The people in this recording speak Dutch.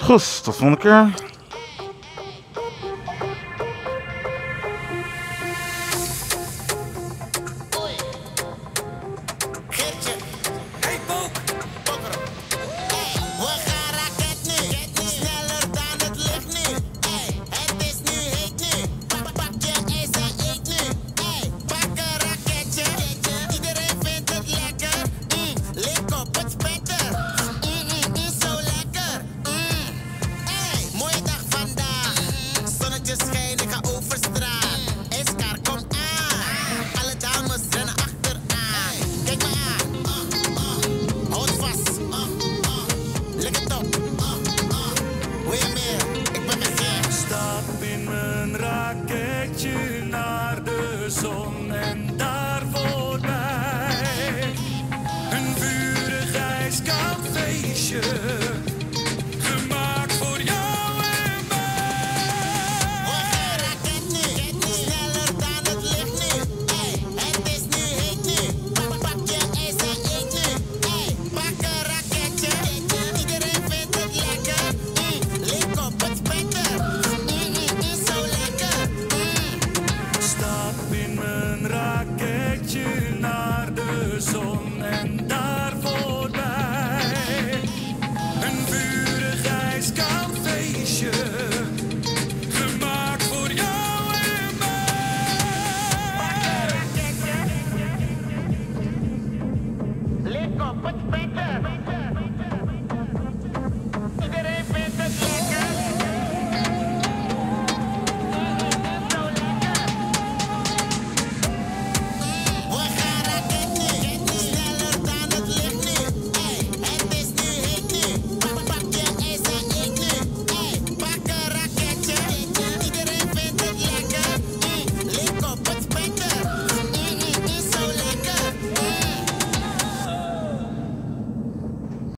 Goed, tot volgende keer. Zonnetje schijnt, ga over straat. Kom aan. Alle dames rennen achteraan. Kijk me aan. Houd vast. Lik het op. Wil je meer? Ik ben gek. Stap in mijn raketje naar de zon en daar voorbij. Een vurig Stap in mijn raketje naar de zon en daar voorbij. Een vurig ijskoud